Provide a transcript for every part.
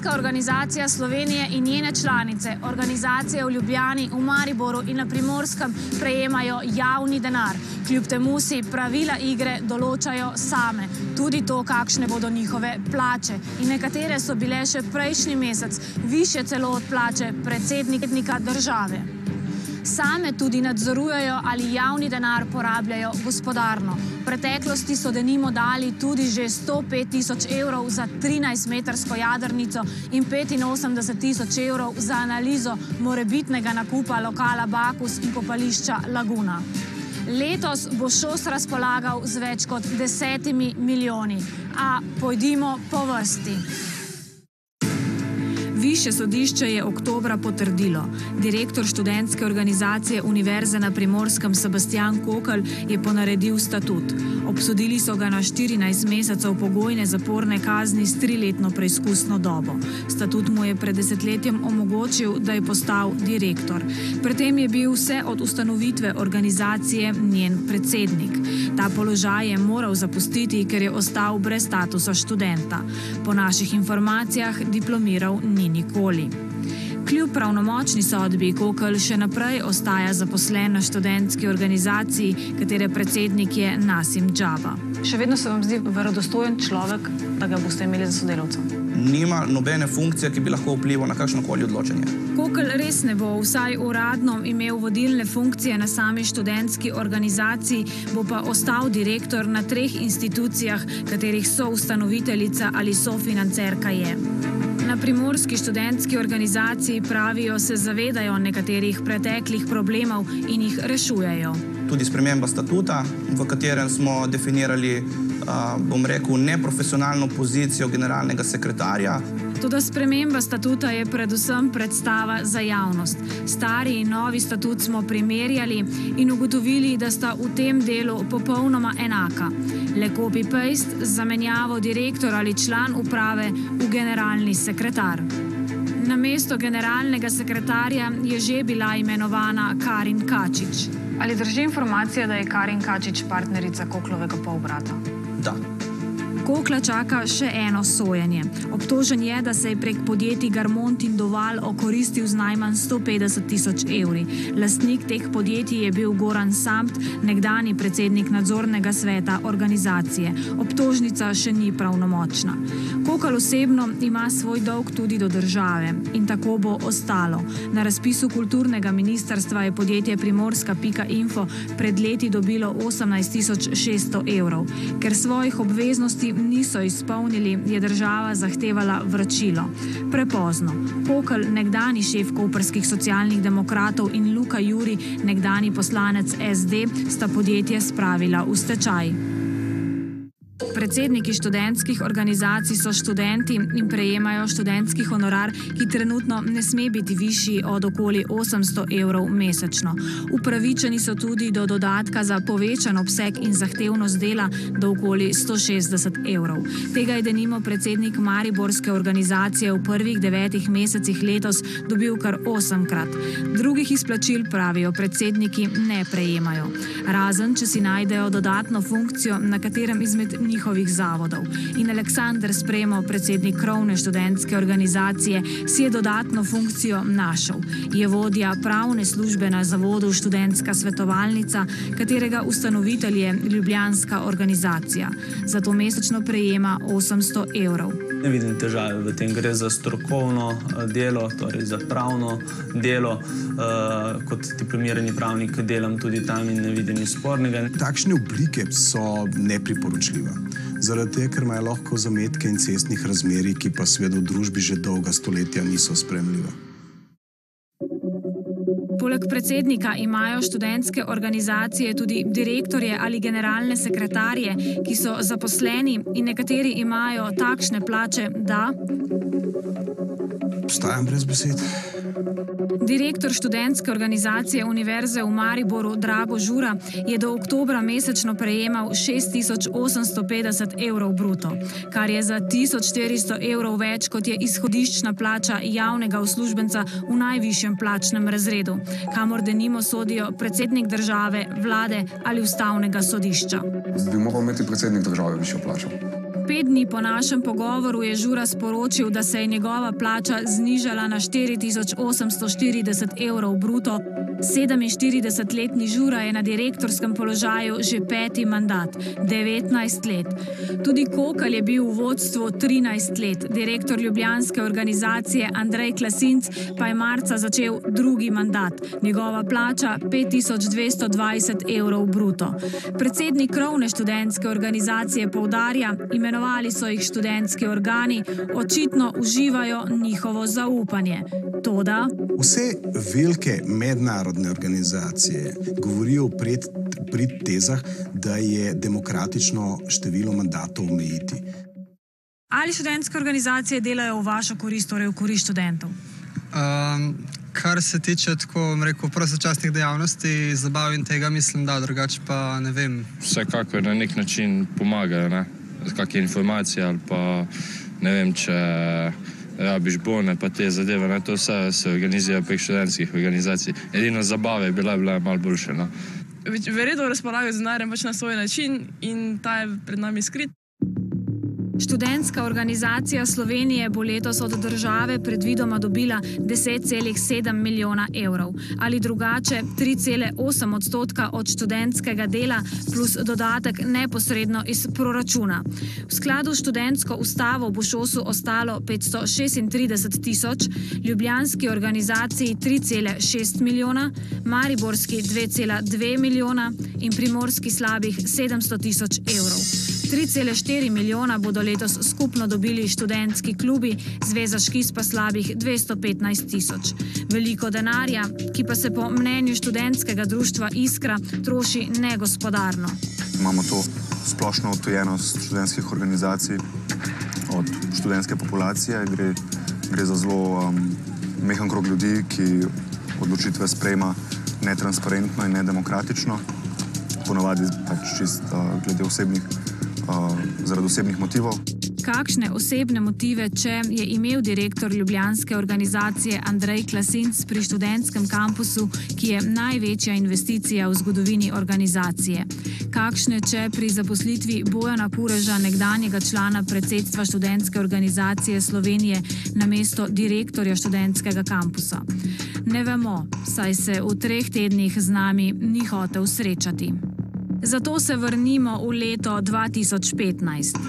Študentska organizacija Slovenije in njene članice, organizacije v Ljubljani, v Mariboru in na Primorskem prejemajo javni denar. Kljub temu si pravila igre določajo same, tudi to, kakšne bodo njihove plače. In nekatere so bile še prejšnji mesec više celo od plače predsednika države. Same tudi nadzorujejo, ali javni denar porabljajo gospodarno. V preteklosti so denimo dali tudi že 105 tisoč evrov za 13-metrsko jadrnico in 85 tisoč evrov za analizo morebitnega nakupa lokala Bakus in kopališča Laguna. Letos bo ŠOS razpolagal z več kot desetimi milijoni. A pojdimo po vrsti. Više sodišče je oktobra potrdilo. Direktor študentske organizacije Univerze na Primorskem Sebastian Kokl je ponaredil statut. Obsodili so ga na 14 mesecev pogojne zaporne kazni s triletno preizkusno dobo. Statut mu je pred desetletjem omogočil, da je postal direktor. Pri tem je bil vse od ustanovitve organizacije njen predsednik. Ta položaj je moral zapustiti, ker je ostal brez statusa študenta. Po naših informacijah diplomiral ni nikoli. Kljub pravnomočni sodbi, Kokl še naprej ostaja zaposlen na študentski organizaciji, katere predsednik je Nasim Džaba. Še vedno se vam zdi verodostojen človek, da ga boste imeli za sodelavca? Nima nobene funkcije, ki bi lahko vplival na kakšno koli odločanje. Kokl res ne bo, vsaj uradno, imel vodilne funkcije na sami študentski organizaciji, bo pa ostal direktor na treh institucijah, katerih so ustanoviteljica ali sofinancerka je. Na primorski študentski organizaciji pravijo, se zavedajo nekaterih preteklih problemov in jih rešujejo. Tudi sprememba statuta, v katerem smo definirali, bom rekel, neprofesionalno pozicijo generalnega sekretarja. Toda sprememba statuta je predvsem predstava za javnost. Stari in novi statut smo primerjali in ugotovili, da sta v tem delu popolnoma enaka. Le copy-paste, zamenjavo direktor ali član uprave v generalni sekretar. Na mesto generalnega sekretarja je že bila imenovana Karin Kačič. Ali drži informacija, da je Karin Kačič partnerica Koklovega polbrata? Da. Kokla čaka še eno sojenje. Obtožen je, da se je prek podjetij Garmont in Doval okoristil z najmanj 150 tisoč evri. Lastnik teh podjetij je bil Goran Samt, nekdani predsednik nadzornega sveta organizacije. Obtožnica še ni pravnomočna. Kokal osebno ima svoj dolg tudi do države in tako bo ostalo. Na razpisu kulturnega ministrstva je podjetje Primorska.info pred leti dobilo 18 600 evrov. Ker svojih obveznosti niso izpolnili, je država zahtevala vračilo. Prepozno. Pokl, nekdani šef koperskih socialnih demokratov in Luka Juri, nekdani poslanec SD, sta podjetje spravila v stečaj. Predsedniki študentskih organizacij so študenti in prejemajo študentski honorar, ki trenutno ne sme biti višji od okoli 800 evrov mesečno. Upravičeni so tudi do dodatka za povečan obseg in zahtevnost dela do okoli 160 evrov. Tega je denimo predsednik Mariborske organizacije v prvih devetih mesecih letos dobil kar osemkrat. Drugih izplačil, pravijo predsedniki, ne prejemajo. Razen, če si najdejo dodatno funkcijo na katerem izmed njihovih njihovih zavodov. In Aleksandr Spremo, predsednik krovne študentske organizacije, si je dodatno funkcijo našel. Je vodja pravne službe na zavodu Študentska svetovalnica, katerega ustanovitelj je Ljubljanska organizacija. Zato mesečno prejema 800 evrov. Ne vidim težave v tem, gre za strokovno eh, delo, torej za pravno delo. Uh, kot diplomirani pravnik delam tudi tam in ne vidim nič spornega. Takšne oblike so nepriporočljive zaradi tega, ker imajo lahko zametke incestnih razmerij, ki pa seveda v družbi že dolga stoletja niso spremljive. Poleg predsednika imajo študentske organizacije tudi direktorje ali generalne sekretarje, ki so zaposleni in nekateri imajo takšne plače, da. Ostajam brez besed. Direktor študentske organizacije Univerze v Mariboru Drago Žura je do oktobra mesečno prejemal 6850 evrov bruto, kar je za 1400 evrov več kot je izhodiščna plača javnega uslužbenca v najvišjem plačnem razredu, kamor denimo sodijo predsednik države, vlade ali ustavnega sodišča. Bi moral imeti predsednik države višjo plačo. Pet dni po našem pogovoru je Žura sporočil, da se je njegova plača znižala na 4840 evrov bruto. 47-letni Žura je na direktorskem položaju že peti mandat, 19 let. Tudi Kokal je bil v vodstvu 13 let, direktor ljubljanske organizacije Andrej Klasinc pa je marca začel drugi mandat, njegova plača 5220 evrov bruto. Predsednik krovne študentske organizacije poudarja, imenovali so jih študentski organi, očitno uživajo njihovo zaupanje. Toda, Vse velike mednarodne organizacije govorijo pred, pred tezah, da je demokratično število mandatov omejiti. ali študentske organizacije delajo v vašo korist, torej v korist študentov? Um, kar se tiče tako rekel, prostočasnih dejavnosti, zabav in tega, mislim, da drugače pa ne vem. vsekakor na nek način pomagajo, ne? Kakšne informacije ali pa ne vem, če rabiš bone, pa te zadeve, ne? to vse se organizira prek študentskih organizacij. Edino zabave je bila, bila malo boljše. No? Verjetno razpolagajo z denarjem pač na svoj način in ta je pred nami skrit. Študentska organizacija Slovenije bo letos od države predvidoma dobila 10,7 milijona evrov ali drugače 3,8 odstotka od študentskega dela plus dodatek neposredno iz proračuna. V skladu s študentsko ustavo bo šosu ostalo 536 tisoč, ljubljanski organizaciji 3,6 milijona, mariborski 2,2 milijona in primorski slabih 700 tisoč evrov. 3,4 milijona bodo letos skupno dobili študentski klubi, Zveza Škis pa slabih 215 tisoč. Veliko denarja, ki pa se po mnenju študentskega društva Iskra troši negospodarno. imamo to splošno odtujenost študentskih organizacij od študentske populacije. Gre, gre za zelo um, mehen krog ljudi, ki odločitve sprejema netransparentno in nedemokratično, ponavadi pač čist uh, glede osebnih, zaradi osebnih motivov. Kakšne osebne motive, če je imel direktor ljubljanske organizacije Andrej Klasinc pri študentskem kampusu, ki je največja investicija v zgodovini organizacije? Kakšne, če pri zaposlitvi Bojana Kureža, nekdanjega člana predsedstva študentske organizacije Slovenije, na mesto direktorja študentskega kampusa? Ne vemo, saj se v treh tednih z nami ni hotel srečati. Zato se vrnimo v leto 2015.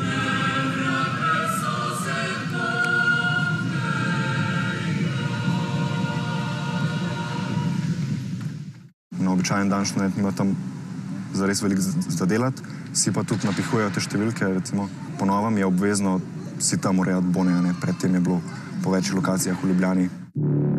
Na običajen dan študent nima tam zares veliko za delati, si pa tudi napihujejo te številke. Recimo, po novem je obvezno si tam urejati bone, ne? predtem je bilo po večjih lokacijah v Ljubljani.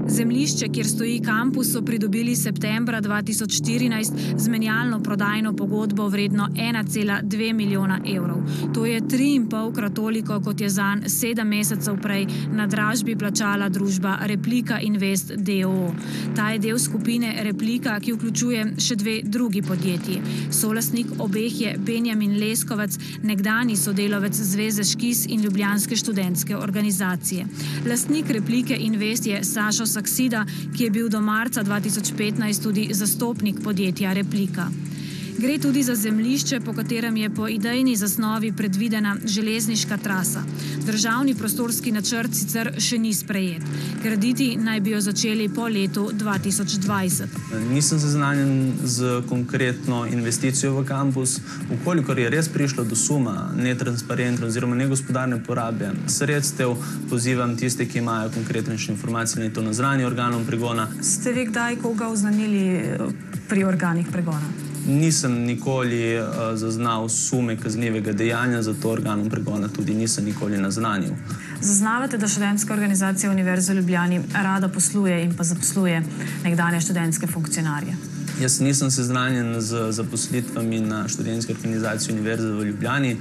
Zemljišče, kjer stoji kampus, so pridobili septembra 2014 z menjalno prodajno pogodbo vredno 1,2 milijona evrov. To je tri in polkrat toliko, kot je zanj sedem mesecev prej na dražbi plačala družba Replika Invest DOO. Ta je del skupine Replika, ki vključuje še dve drugi podjetji. Solastnik obeh je Benjamin Leskovec, nekdani sodelavec Zveze Škis in Ljubljanske študentske organizacije. Lastnik Replike Invest je Sašo Saksida, ki je bil do marca 2015 tudi zastopnik podjetja Replika. Gre tudi za zemljišče, po katerem je po idejni zasnovi predvidena železniška trasa. Državni prostorski načrt sicer še ni sprejet. Graditi naj bi jo začeli po letu 2020. Nisem seznanjen z konkretno investicijo v kampus. Ukolikor je res prišlo do suma netransparentne oziroma negospodarne porabe sredstev, pozivam tiste, ki imajo konkretnejše informacije, naj to nazranijo organom pregona. Ste vi kdaj koga oznanili pri organih pregona? Nisem nikoli uh, zaznal sume kaznivega dejanja, zato organom pregona tudi nisem nikoli naznanil. Zaznavate, da študentska organizacija Univerze v Ljubljani rada posluje in pa zaposluje nekdanje študentske funkcionarje? Jaz nisem seznanjen z zaposlitvami na študentski organizaciji Univerze v Ljubljani.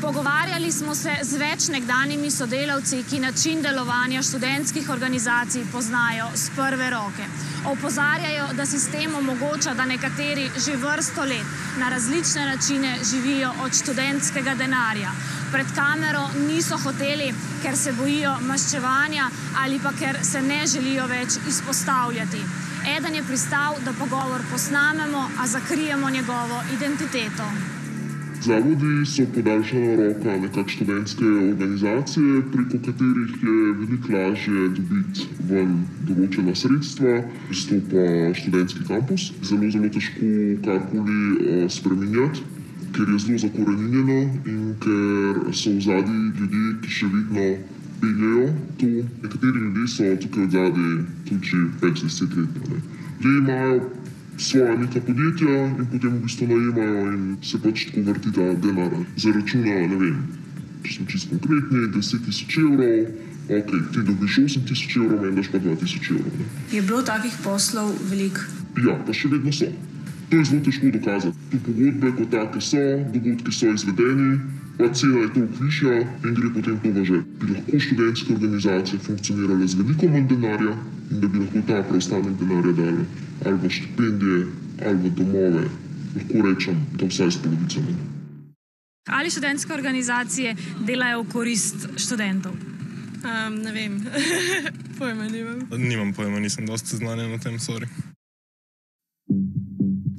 Pogovarjali smo se z več nekdanjimi sodelavci, ki način delovanja študentskih organizacij poznajo z prve roke. Opozarjajo, da sistem omogoča, da nekateri že vrsto let na različne načine živijo od študentskega denarja. Pred kamero niso hoteli, ker se bojijo maščevanja ali pa ker se ne želijo več izpostavljati. Eden je pristal, da pogovor posnamemo, a zakrijemo njegovo identiteto. Zavodi so podaljšana roka nekakšne študentske organizacije, preko katerih je veliko lažje dobiti ven določena sredstva, pristopa študentski kampus. Zelo, zelo težko karkoli uh, spremenjati, ker je zelo zakorenjeno in ker so v zadnji ljudje, ki še vedno peljejo to. Nekateri ljudje so tukaj zadnji tudi več deset let. Ljudje imajo svoje neka podjetja in potem v bistvu najemajo in se pač tako vrti ta denar. Za računa, ne vem, če smo čisto konkretni, 10 tisoč evrov, ok, ti dobiš 8 tisoč evrov, meni daš pa 2 tisoč evrov. Ne. Je bilo takih poslov veliko? Ja, pa še vedno so. To je zelo težko dokazati. Tu pogodbe kot take so, dogodki so izvedeni, pa cena je toliko višja in gre potem to v že. Bi lahko študentske organizacije funkcionirale z veliko manj denarja in da bi lahko ta preostanek denarja dali ali v štipendije ali v domove, lahko rečem, da vsaj s polovico. Ali študentske organizacije delajo v korist študentov? Um, ne vem, pojma nimam. Nimam pojma, nisem dosti seznanjen na tem, sorry.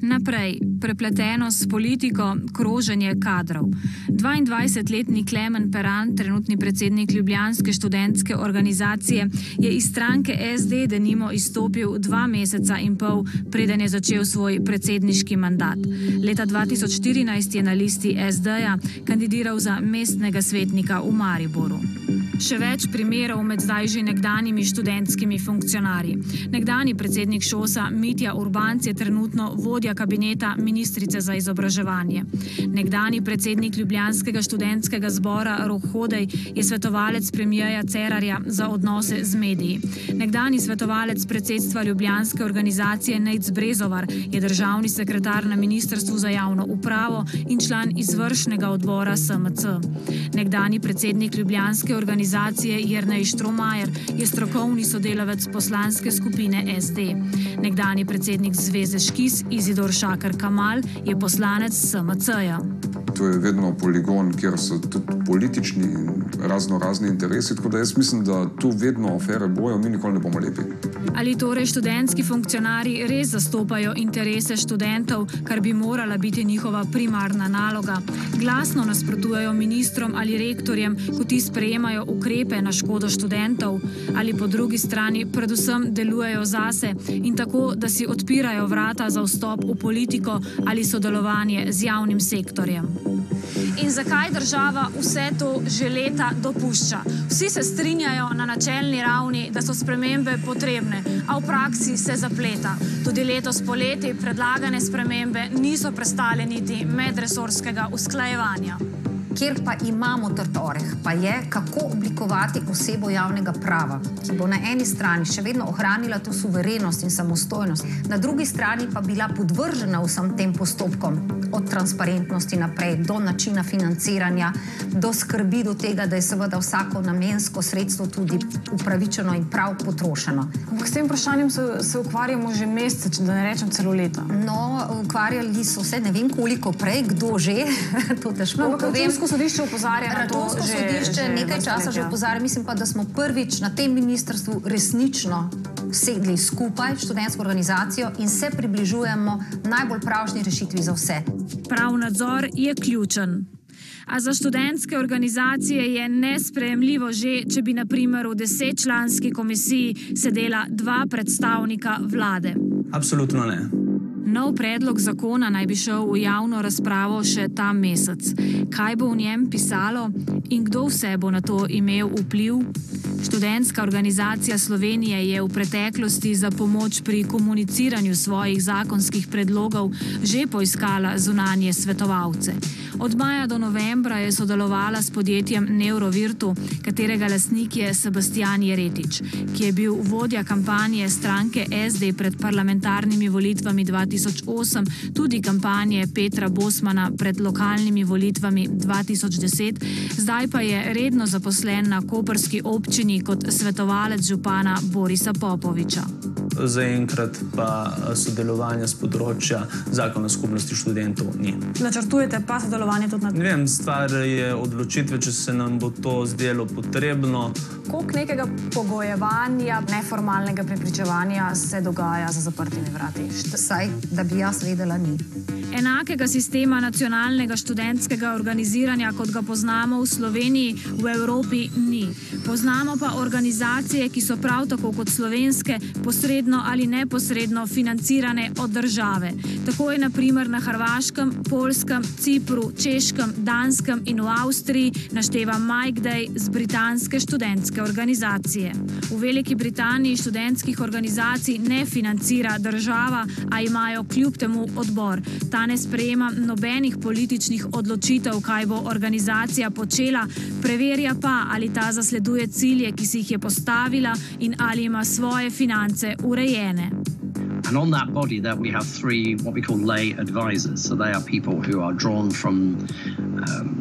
Naprej, prepletenost s politiko, kroženje kadrov. 22-letni Klemen Peran, trenutni predsednik Ljubljanske študentske organizacije, je iz stranke SD denimo izstopil dva meseca in pol, preden je začel svoj predsedniški mandat. Leta 2014 je na listi SD-ja kandidiral za mestnega svetnika v Mariboru. Še več primerov med zdaj že nekdanjimi študentskimi funkcionarji. Nekdani predsednik Šosa Mitja Urbanc je trenutno vodja kabineta ministrice za izobraževanje. Nekdani predsednik Ljubljanskega študentskega zbora Roh Hodej je svetovalec premijeja Cerarja za odnose z mediji. Nekdani svetovalec predsedstva Ljubljanske organizacije Nejc Brezovar je državni sekretar na Ministrstvu za javno upravo in član izvršnega odbora SMC. Nekdani predsednik Ljubljanske organizacije organizacije Jrnej Štromajer je strokovni sodelavec poslanske skupine SD. Nekdani predsednik Zveze Škis Izidor Šakar Kamal je poslanec SMC-ja. To je vedno poligon, kjer so tudi politični in razno razni interesi. Tako da jaz mislim, da tu vedno afere bojo, mi nikoli ne bomo lepi. Ali torej študentski funkcionarji res zastopajo interese študentov, kar bi morala biti njihova primarna naloga? Glasno nasprotujejo ministrom ali rektorjem, ko ti sprejemajo ukrepe na škodo študentov, ali po drugi strani predvsem delujejo zase in tako, da si odpirajo vrata za vstop v politiko ali sodelovanje z javnim sektorjem. In zakaj država vse to že leta dopušča? Vsi se strinjajo na načelni ravni, da so spremembe potrebne, a v praksi se zapleta. Tudi letos poleti predlagane spremembe niso prestale niti medresorskega usklajevanja. Kjer pa imamo trd oreh, pa je, kako oblikovati osebo javnega prava, ki bo na eni strani še vedno ohranila to suverenost in samostojnost, na drugi strani pa bila podvržena vsem tem postopkom, od transparentnosti naprej do načina financiranja, do skrbi do tega, da je seveda vsako namensko sredstvo tudi upravičeno in prav potrošeno. Ampak s tem vprašanjem se, se ukvarjamo že mesece, da ne rečem celo leta. No, ukvarjali so se ne vem koliko prej, kdo že, to težko no, povem. Računsko sodišče opozarja na to, Računsko sodišče že nekaj časa že opozarja. Mislim pa, da smo prvič na tem ministrstvu resnično sedli skupaj, študentsko organizacijo in se približujemo najbolj pravšnji rešitvi za vse. Prav nadzor je ključen. A za študentske organizacije je nesprejemljivo že, če bi naprimer v desetčlanski komisiji sedela dva predstavnika vlade. Absolutno ne. Nov predlog zakona naj bi šel v javno razpravo še ta mesec. Kaj bo v njem pisalo in kdo vse bo na to imel vpliv? Študentska organizacija Slovenije je v preteklosti za pomoč pri komuniciranju svojih zakonskih predlogov že poiskala zunanje svetovalce. Od maja do novembra je sodelovala s podjetjem Neurovirtu, katerega lasnik je Sebastian Jeretič, ki je bil vodja kampanje stranke SD pred parlamentarnimi volitvami 2008, tudi kampanje Petra Bosmana pred lokalnimi volitvami 2010, zdaj pa je redno zaposlen na koperski občini kot svetovalec župana Borisa Popoviča zaenkrat pa sodelovanja z področja zakona skupnosti študentov ni. Načrtujete pa sodelovanje tudi na tem? Ne vem, stvar je odločitve, če se nam bo to zdelo potrebno. Koliko nekega pogojevanja, neformalnega prepričevanja se dogaja za zaprtimi vrati? Saj, da bi jaz vedela, ni. Enakega sistema nacionalnega študentskega organiziranja, kot ga poznamo v Sloveniji, v Evropi ni. Poznamo pa organizacije, ki so prav tako kot slovenske, posredno ali neposredno financirane od države. Tako je naprimer na Hrvaškem, Polskem, Cipru, Češkem, Danskem in v Avstriji našteva Mike Day z britanske študentske organizacije. V Veliki Britaniji študentskih organizacij ne financira država, a imajo kljub temu odbor. Ta ne sprejema nobenih političnih odločitev, kaj bo organizacija počela, preverja pa, ali ta zasleduje cilje, ki si jih je postavila in ali ima svoje finance urejene. And on that body, there we have three what we call lay advisors. So they are people who are drawn from um,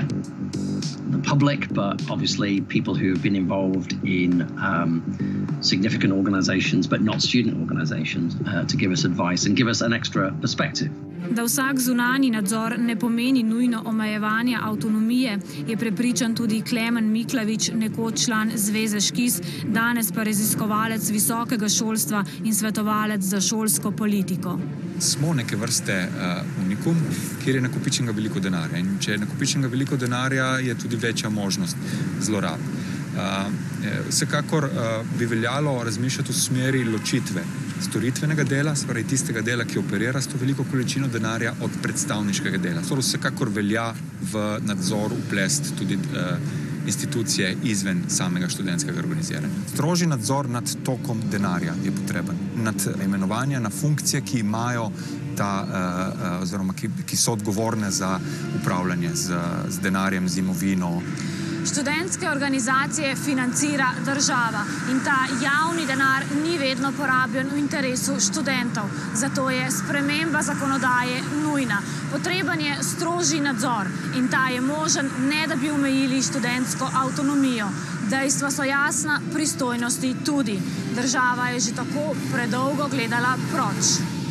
the public, but obviously people who have been involved in um, significant organizations, but not student organizations, uh, to give us advice and give us an extra perspective. Da vsak zunani nadzor ne pomeni nujno omejevanja avtonomije, je prepričan tudi Klemen Miklavič, nekoč član Zveze Škis, danes pa raziskovalec visokega šolstva in svetovalec za šolsko politiko. Smo neke vrste uh, unikum, kjer je nakopičenega veliko denarja. In če je nakopičenega veliko denarja, je tudi večja možnost zlorab. Uh, vsekakor uh, bi veljalo razmišljati v smeri ločitve storitvenega dela, spravi tistega dela, ki operira s to veliko količino denarja, od predstavniškega dela. Torej, vsekakor velja v nadzor uplest tudi uh, institucije izven samega študentskega organiziranja. Strožji nadzor nad tokom denarja je potreben, nad imenovanja na funkcije, ki imajo ta, uh, oziroma ki, ki so odgovorne za upravljanje z, z denarjem, z imovino. Študentske organizacije financira država in ta javni denar ni vedno porabljen v interesu študentov. Zato je sprememba zakonodaje nujna. Potreben je strožji nadzor in ta je možen, ne da bi omejili študentsko avtonomijo. Dejstva so jasna, pristojnosti tudi. Država je že tako predolgo gledala proč.